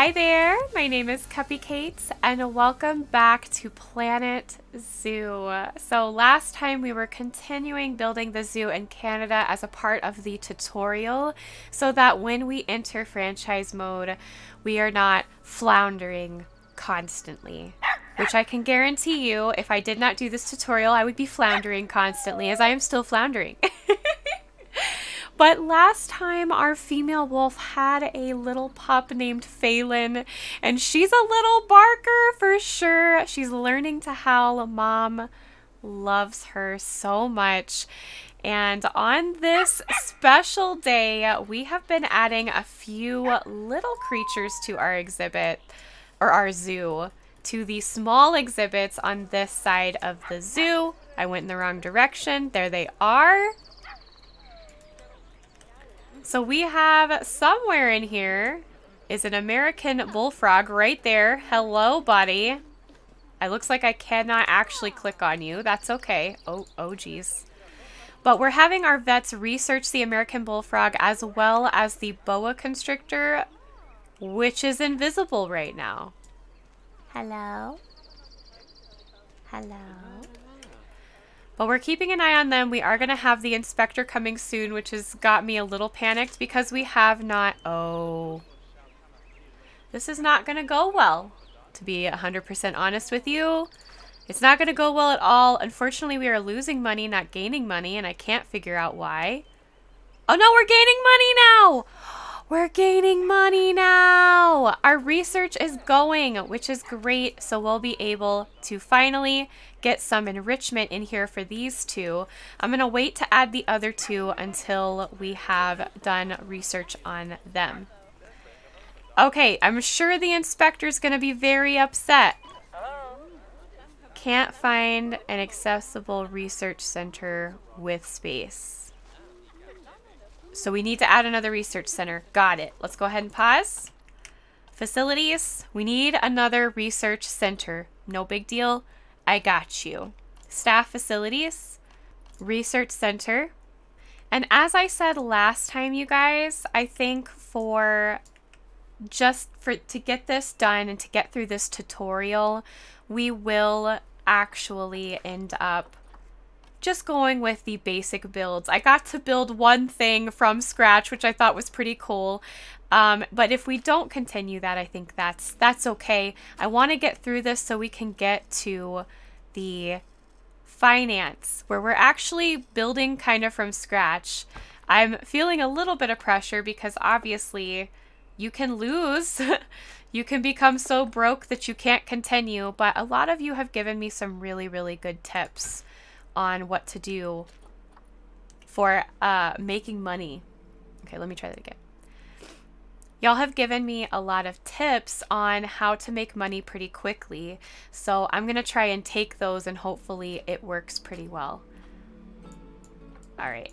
Hi there, my name is Cupicate, and welcome back to Planet Zoo. So last time we were continuing building the zoo in Canada as a part of the tutorial so that when we enter franchise mode, we are not floundering constantly. Which I can guarantee you, if I did not do this tutorial, I would be floundering constantly, as I am still floundering. But last time, our female wolf had a little pup named Phelan, and she's a little barker for sure. She's learning to howl. Mom loves her so much. And on this special day, we have been adding a few little creatures to our exhibit, or our zoo, to the small exhibits on this side of the zoo. I went in the wrong direction. There they are. So we have somewhere in here is an American bullfrog right there. Hello, buddy. It looks like I cannot actually click on you. That's okay. Oh, oh geez. But we're having our vets research the American bullfrog as well as the boa constrictor, which is invisible right now. Hello? Hello? But we're keeping an eye on them. We are going to have the inspector coming soon, which has got me a little panicked because we have not... Oh. This is not going to go well, to be 100% honest with you. It's not going to go well at all. Unfortunately, we are losing money, not gaining money, and I can't figure out why. Oh no, we're gaining money now! We're gaining money now! Our research is going, which is great, so we'll be able to finally get some enrichment in here for these two. I'm going to wait to add the other two until we have done research on them. Okay, I'm sure the inspector's going to be very upset. Can't find an accessible research center with space. So we need to add another research center. Got it. Let's go ahead and pause. Facilities. We need another research center. No big deal. I got you. Staff facilities, research center. And as I said last time, you guys, I think for just for to get this done and to get through this tutorial, we will actually end up just going with the basic builds. I got to build one thing from scratch, which I thought was pretty cool. Um, but if we don't continue that, I think that's that's okay. I want to get through this so we can get to the finance where we're actually building kind of from scratch. I'm feeling a little bit of pressure because obviously you can lose. you can become so broke that you can't continue, but a lot of you have given me some really, really good tips on what to do for uh, making money. Okay, let me try that again. Y'all have given me a lot of tips on how to make money pretty quickly. So I'm going to try and take those and hopefully it works pretty well. All right.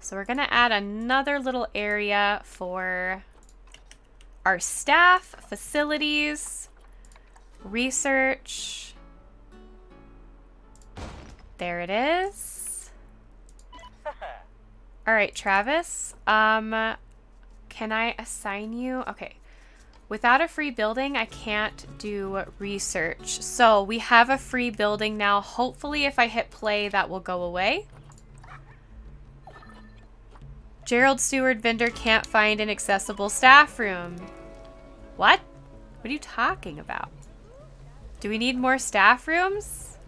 So we're going to add another little area for our staff, facilities, research. There it is. All right, Travis. Um, can I assign you? Okay. Without a free building, I can't do research. So we have a free building now. Hopefully if I hit play, that will go away. Gerald Stewart vendor can't find an accessible staff room. What? What are you talking about? Do we need more staff rooms?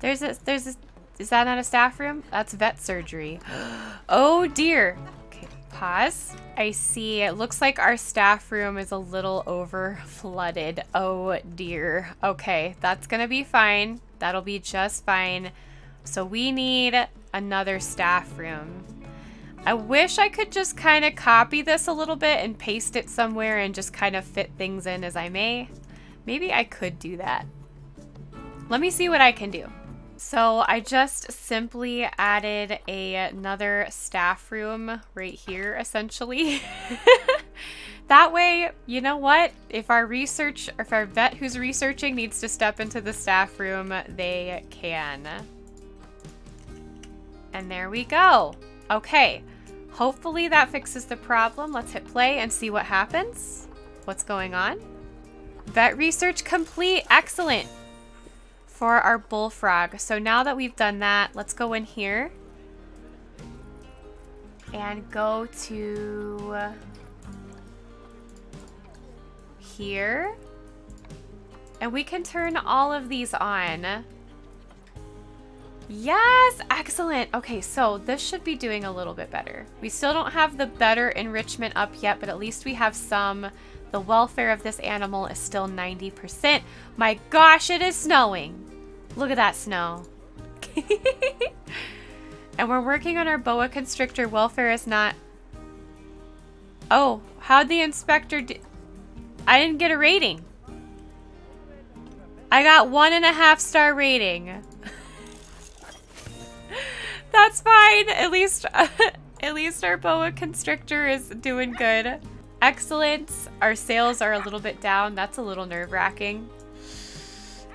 There's a, there's a, is that not a staff room? That's vet surgery. oh dear. Pause. I see. It looks like our staff room is a little over flooded. Oh dear. Okay, that's gonna be fine. That'll be just fine. So we need another staff room. I wish I could just kind of copy this a little bit and paste it somewhere and just kind of fit things in as I may. Maybe I could do that. Let me see what I can do. So I just simply added a, another staff room right here, essentially. that way, you know what? If our research, if our vet who's researching needs to step into the staff room, they can. And there we go. Okay. Hopefully that fixes the problem. Let's hit play and see what happens. What's going on? Vet research complete. Excellent. For our bullfrog. So now that we've done that, let's go in here. And go to... Here. And we can turn all of these on. Yes, excellent. Okay, so this should be doing a little bit better. We still don't have the better enrichment up yet, but at least we have some. The welfare of this animal is still 90%. My gosh, it is snowing. Look at that snow. and we're working on our boa constrictor. Welfare is not... Oh, how'd the inspector. I didn't get a rating. I got one and a half star rating. That's fine. At least, at least our boa constrictor is doing good. Excellent. Our sales are a little bit down. That's a little nerve wracking.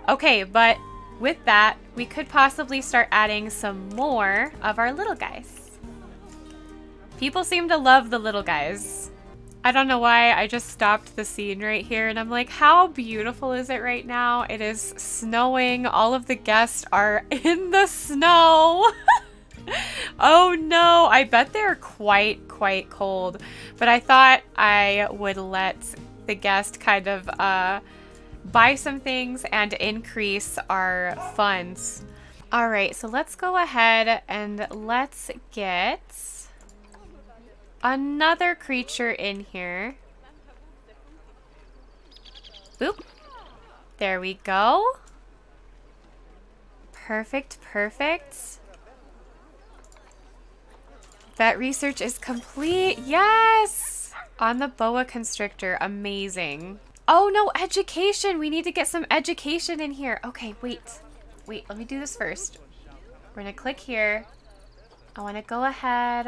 Okay, but with that, we could possibly start adding some more of our little guys. People seem to love the little guys. I don't know why I just stopped the scene right here and I'm like, how beautiful is it right now? It is snowing. All of the guests are in the snow. oh no, I bet they're quite, quite cold. But I thought I would let the guest kind of uh, buy some things and increase our funds. All right, so let's go ahead and let's get another creature in here. Boop. There we go. Perfect, perfect. Vet research is complete. Yes! On the boa constrictor. Amazing. Oh, no, education. We need to get some education in here. Okay, wait. Wait, let me do this first. We're to click here. I want to go ahead.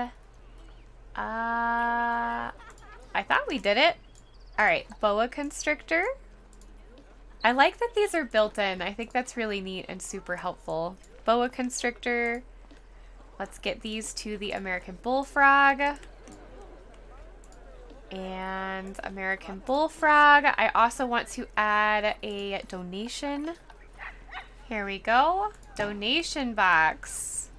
Uh, I thought we did it. All right, boa constrictor. I like that these are built in. I think that's really neat and super helpful. Boa constrictor. Let's get these to the American Bullfrog. And American Bullfrog. I also want to add a donation. Here we go. Donation box.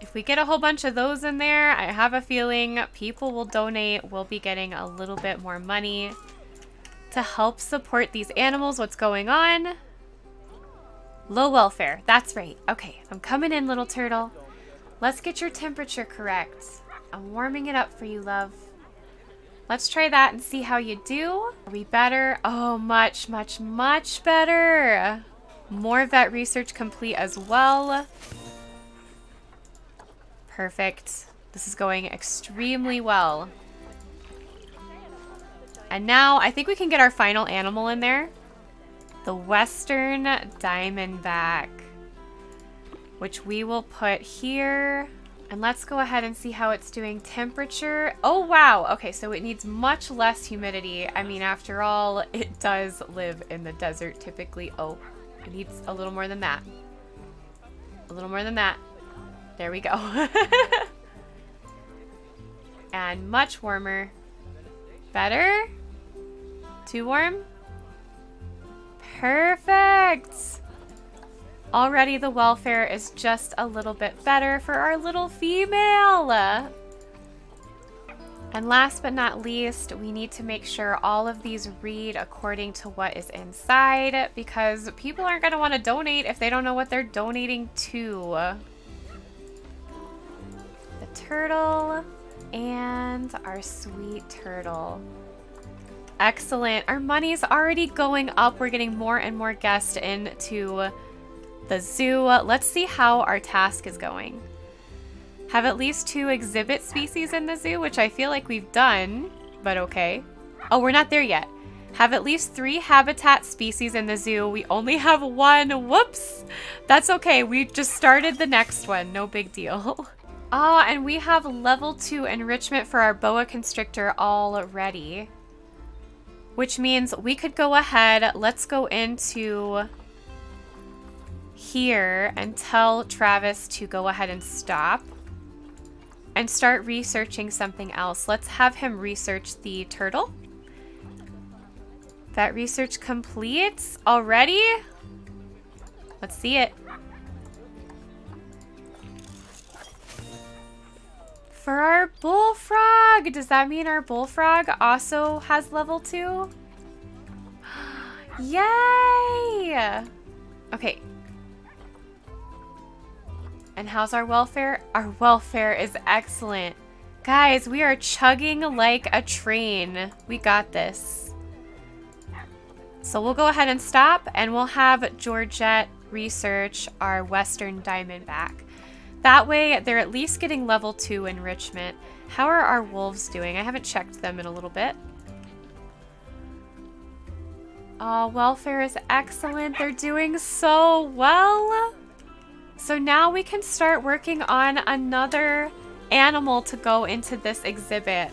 If we get a whole bunch of those in there, I have a feeling people will donate. We'll be getting a little bit more money to help support these animals. What's going on? Low welfare. That's right. Okay, I'm coming in, little turtle. Let's get your temperature correct. I'm warming it up for you, love. Let's try that and see how you do. Are we better? Oh, much, much, much better. More vet research complete as well. Perfect. This is going extremely well. And now I think we can get our final animal in there. The Western Diamondback which we will put here. And let's go ahead and see how it's doing temperature. Oh, wow. Okay, so it needs much less humidity. I mean, after all, it does live in the desert typically. Oh, it needs a little more than that. A little more than that. There we go. and much warmer. Better? Too warm? Perfect! Already the welfare is just a little bit better for our little female. And last but not least, we need to make sure all of these read according to what is inside because people aren't going to want to donate if they don't know what they're donating to. The turtle and our sweet turtle. Excellent. Our money's already going up. We're getting more and more guests into the zoo. Let's see how our task is going. Have at least two exhibit species in the zoo, which I feel like we've done, but okay. Oh, we're not there yet. Have at least three habitat species in the zoo. We only have one. Whoops. That's okay. We just started the next one. No big deal. Ah, oh, and we have level two enrichment for our boa constrictor already. Which means we could go ahead. Let's go into here and tell Travis to go ahead and stop. and start researching something else. Let's have him research the turtle. That research completes already? Let's see it. For our bullfrog! Does that mean our bullfrog also has level 2? Yay! Okay. And how's our welfare? Our welfare is excellent. Guys, we are chugging like a train. We got this. So we'll go ahead and stop and we'll have Georgette research our Western Diamondback. That way, they're at least getting level 2 enrichment. How are our wolves doing? I haven't checked them in a little bit. Oh, welfare is excellent. They're doing so well. So now we can start working on another animal to go into this exhibit.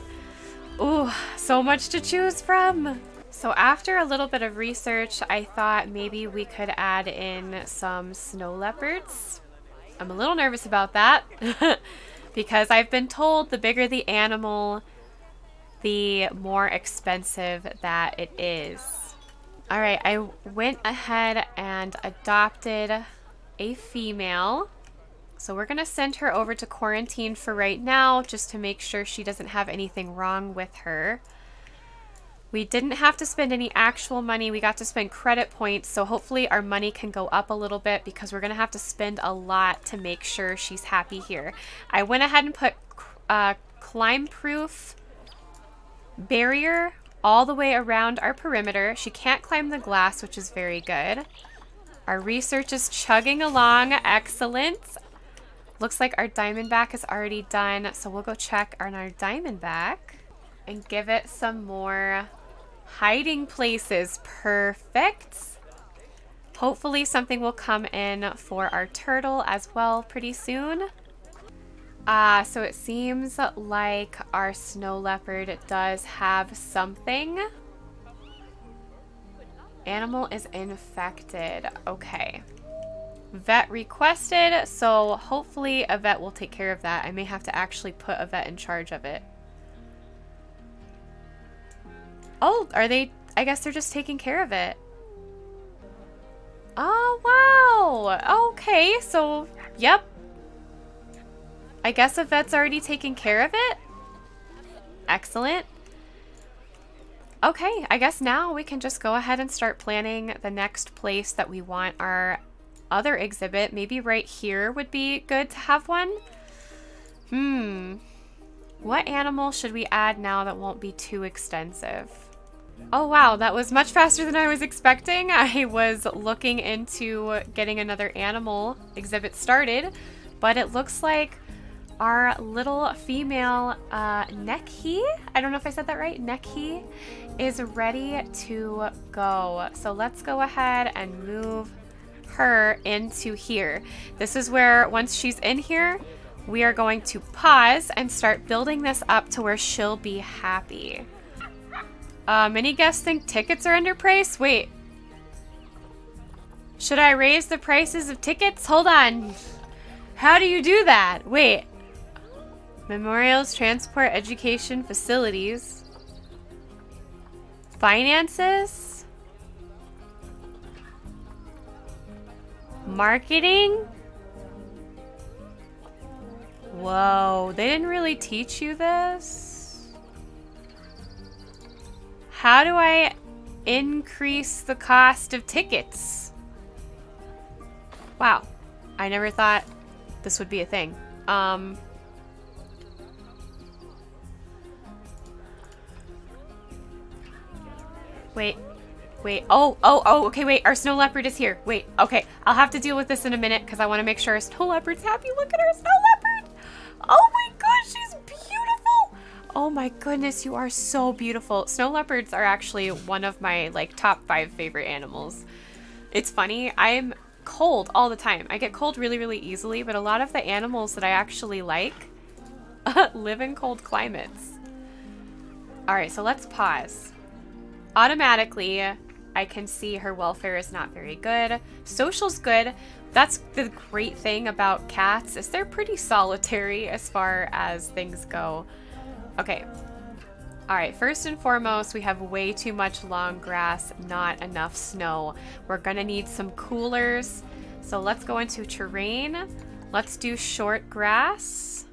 Ooh, so much to choose from. So after a little bit of research, I thought maybe we could add in some snow leopards. I'm a little nervous about that because I've been told the bigger the animal, the more expensive that it is. All right, I went ahead and adopted a female. So we're going to send her over to quarantine for right now just to make sure she doesn't have anything wrong with her. We didn't have to spend any actual money. We got to spend credit points, so hopefully our money can go up a little bit because we're going to have to spend a lot to make sure she's happy here. I went ahead and put uh, climb-proof barrier all the way around our perimeter. She can't climb the glass, which is very good. Our research is chugging along. Excellent. Looks like our diamondback is already done, so we'll go check on our diamondback and give it some more Hiding places. Perfect. Hopefully something will come in for our turtle as well pretty soon. Uh, so it seems like our snow leopard does have something. Animal is infected. Okay. Vet requested, so hopefully a vet will take care of that. I may have to actually put a vet in charge of it. Oh, are they... I guess they're just taking care of it. Oh, wow. Okay, so, yep. I guess a vet's already taking care of it. Excellent. Okay, I guess now we can just go ahead and start planning the next place that we want our other exhibit. Maybe right here would be good to have one. Hmm. What animal should we add now that won't be too extensive? Oh wow, that was much faster than I was expecting. I was looking into getting another animal exhibit started, but it looks like our little female uh, Nekhi, I don't know if I said that right, Nekhi, is ready to go. So let's go ahead and move her into here. This is where, once she's in here, we are going to pause and start building this up to where she'll be happy. Uh, many guests think tickets are underpriced? Wait. Should I raise the prices of tickets? Hold on. How do you do that? Wait. Memorials, transport, education, facilities. Finances? Marketing? Whoa, they didn't really teach you this? How do I increase the cost of tickets? Wow. I never thought this would be a thing. Um... Wait. Wait. Oh, oh, oh, okay, wait. Our snow leopard is here. Wait, okay. I'll have to deal with this in a minute because I want to make sure our snow leopard's happy. Look at our snow leopard. Oh my gosh, she's beautiful. Oh my goodness, you are so beautiful. Snow leopards are actually one of my like top five favorite animals. It's funny, I'm cold all the time. I get cold really, really easily, but a lot of the animals that I actually like live in cold climates. All right, so let's pause. Automatically, I can see her welfare is not very good. Social's good. That's the great thing about cats is they're pretty solitary as far as things go. Okay. All right, first and foremost, we have way too much long grass, not enough snow. We're gonna need some coolers. So let's go into terrain. Let's do short grass.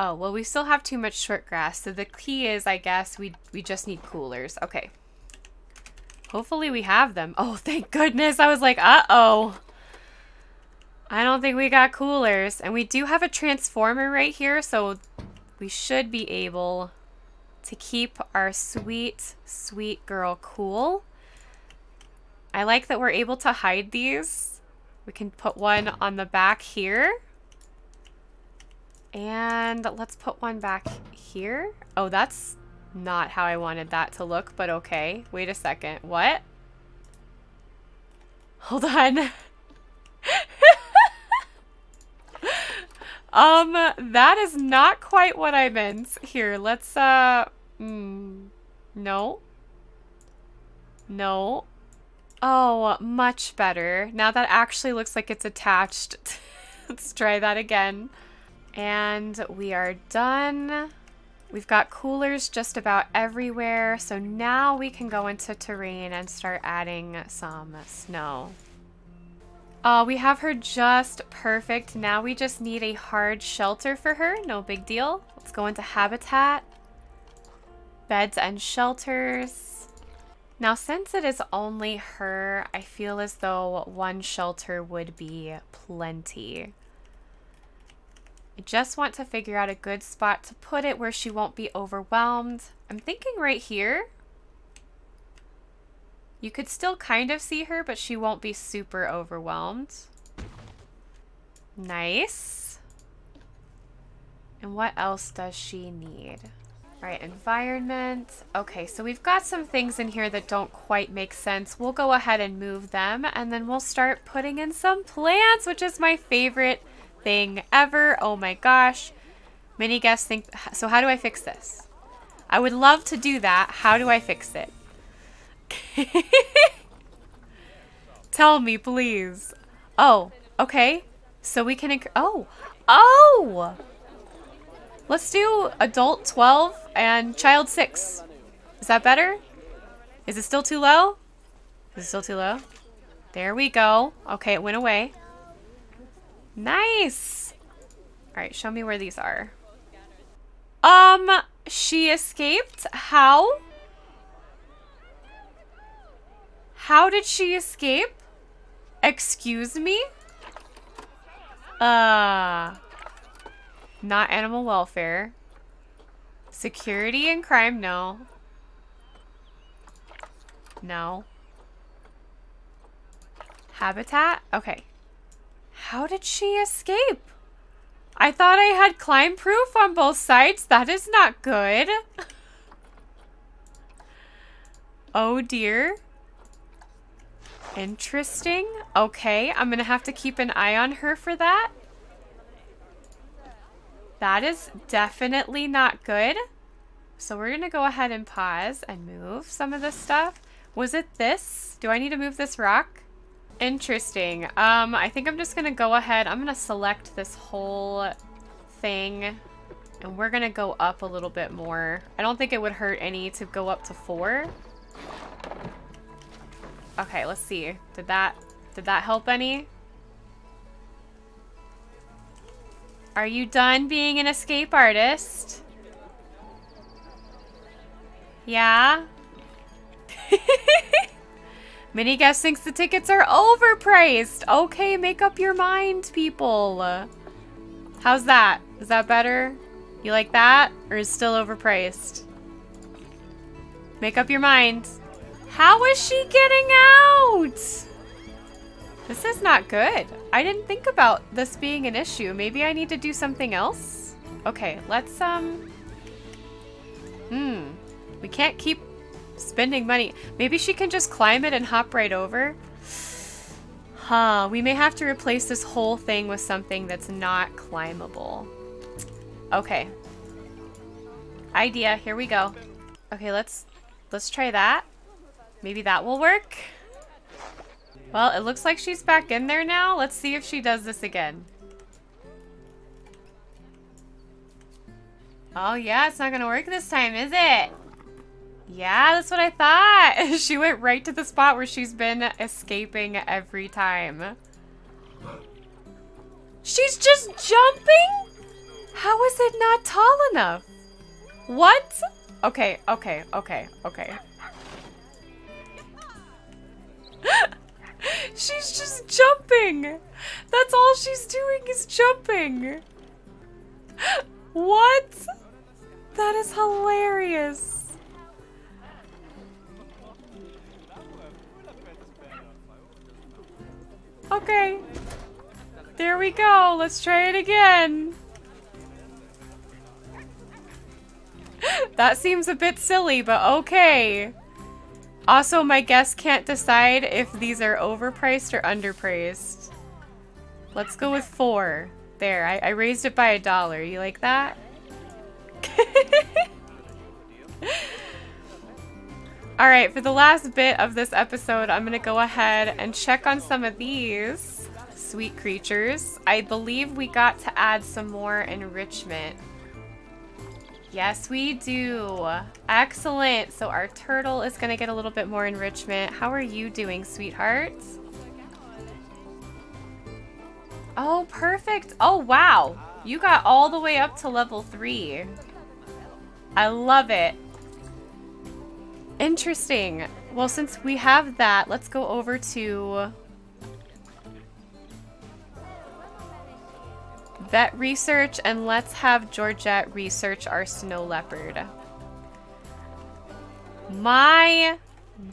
Oh, well, we still have too much short grass. So the key is, I guess, we, we just need coolers. Okay. Hopefully we have them. Oh, thank goodness. I was like, uh-oh. I don't think we got coolers. And we do have a transformer right here, so we should be able to keep our sweet, sweet girl cool. I like that we're able to hide these. We can put one on the back here. And let's put one back here. Oh, that's not how I wanted that to look, but okay. Wait a second. What? Hold on. um, that is not quite what I meant. Here, let's, uh, mm, no. No. Oh, much better. Now that actually looks like it's attached. let's try that again. And we are done. We've got coolers just about everywhere. So now we can go into terrain and start adding some snow. Uh, we have her just perfect. Now we just need a hard shelter for her. No big deal. Let's go into habitat. Beds and shelters. Now, since it is only her, I feel as though one shelter would be plenty. I just want to figure out a good spot to put it where she won't be overwhelmed. I'm thinking right here. You could still kind of see her, but she won't be super overwhelmed. Nice. And what else does she need? All right, environment. Okay, so we've got some things in here that don't quite make sense. We'll go ahead and move them, and then we'll start putting in some plants, which is my favorite thing ever. Oh my gosh. Many guests think, so how do I fix this? I would love to do that. How do I fix it? Tell me, please. Oh, okay. So we can, oh, oh! Let's do adult 12 and child 6. Is that better? Is it still too low? Is it still too low? There we go. Okay, it went away. Nice. All right, show me where these are. Um, she escaped. How? How did she escape? Excuse me? Uh, not animal welfare. Security and crime, no. No. Habitat? Okay. How did she escape? I thought I had climb proof on both sides. That is not good. oh dear. Interesting. Okay, I'm going to have to keep an eye on her for that. That is definitely not good. So we're going to go ahead and pause and move some of this stuff. Was it this? Do I need to move this rock? Interesting. Um, I think I'm just going to go ahead. I'm going to select this whole thing. And we're going to go up a little bit more. I don't think it would hurt any to go up to four. Okay, let's see. Did that, did that help any? Are you done being an escape artist? Yeah? Mini Guest thinks the tickets are overpriced. Okay, make up your mind, people. How's that? Is that better? You like that? Or is still overpriced? Make up your mind. How is she getting out? This is not good. I didn't think about this being an issue. Maybe I need to do something else? Okay, let's, um... Hmm. We can't keep spending money. Maybe she can just climb it and hop right over. Huh, we may have to replace this whole thing with something that's not climbable. Okay. Idea, here we go. Okay, let's let's try that. Maybe that will work. Well, it looks like she's back in there now. Let's see if she does this again. Oh, yeah, it's not to work this time, is it? Yeah, that's what I thought. she went right to the spot where she's been escaping every time. She's just jumping? How is it not tall enough? What? Okay, okay, okay, okay. she's just jumping. That's all she's doing is jumping. What? That is hilarious. Okay. There we go. Let's try it again. that seems a bit silly, but okay. Also, my guest can't decide if these are overpriced or underpriced. Let's go with four. There, I, I raised it by a dollar. You like that? Alright, for the last bit of this episode, I'm going to go ahead and check on some of these sweet creatures. I believe we got to add some more enrichment. Yes, we do. Excellent. So our turtle is going to get a little bit more enrichment. How are you doing, sweethearts? Oh, perfect. Oh, wow. You got all the way up to level 3. I love it. Interesting. Well, since we have that, let's go over to vet research and let's have Georgette research our snow leopard. My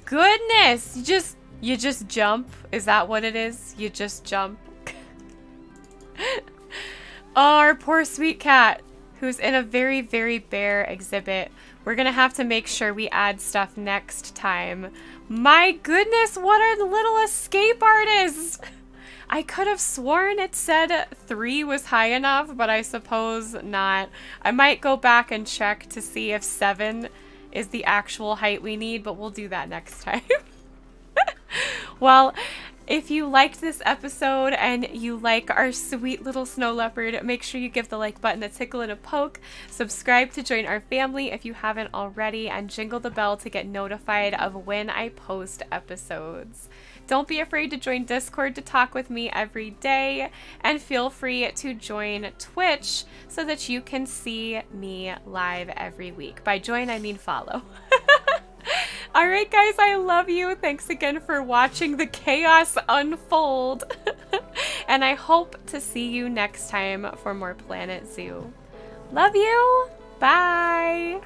goodness, you just you just jump. Is that what it is? You just jump. oh, our poor sweet cat who's in a very, very bare exhibit. We're gonna have to make sure we add stuff next time. My goodness, what a little escape artist! I could have sworn it said three was high enough, but I suppose not. I might go back and check to see if seven is the actual height we need, but we'll do that next time. well, if you liked this episode and you like our sweet little snow leopard, make sure you give the like button a tickle and a poke. Subscribe to join our family if you haven't already, and jingle the bell to get notified of when I post episodes. Don't be afraid to join Discord to talk with me every day, and feel free to join Twitch so that you can see me live every week. By join, I mean follow. All right, guys, I love you. Thanks again for watching the chaos unfold. and I hope to see you next time for more Planet Zoo. Love you. Bye.